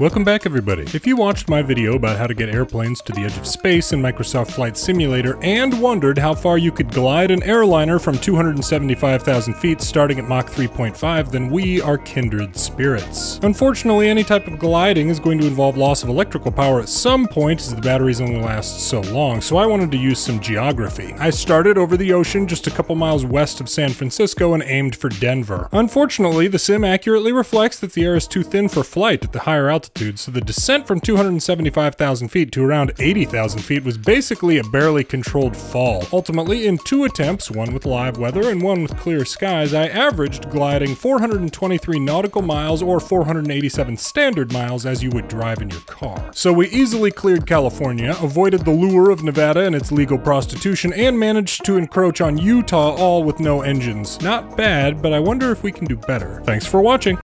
Welcome back everybody. If you watched my video about how to get airplanes to the edge of space in Microsoft Flight Simulator and wondered how far you could glide an airliner from 275,000 feet starting at Mach 3.5, then we are kindred spirits. Unfortunately, any type of gliding is going to involve loss of electrical power at some point as the batteries only last so long, so I wanted to use some geography. I started over the ocean just a couple miles west of San Francisco and aimed for Denver. Unfortunately, the sim accurately reflects that the air is too thin for flight at the higher altitude altitude, so the descent from 275,000 feet to around 80,000 feet was basically a barely controlled fall. Ultimately, in two attempts, one with live weather and one with clear skies, I averaged gliding 423 nautical miles or 487 standard miles as you would drive in your car. So we easily cleared California, avoided the lure of Nevada and its legal prostitution, and managed to encroach on Utah all with no engines. Not bad, but I wonder if we can do better. Thanks for watching.